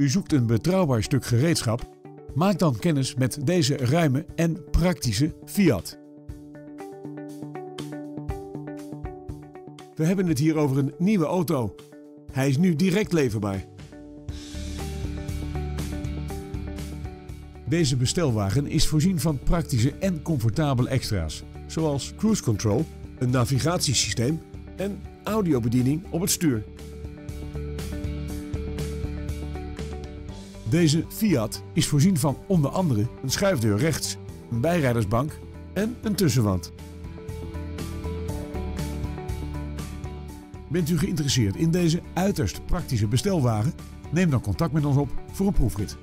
U zoekt een betrouwbaar stuk gereedschap? Maak dan kennis met deze ruime en praktische Fiat. We hebben het hier over een nieuwe auto. Hij is nu direct leverbaar. Deze bestelwagen is voorzien van praktische en comfortabele extra's, zoals cruise control, een navigatiesysteem en audiobediening op het stuur. Deze Fiat is voorzien van onder andere een schuifdeur rechts, een bijrijdersbank en een tussenwand. Bent u geïnteresseerd in deze uiterst praktische bestelwagen? Neem dan contact met ons op voor een proefrit.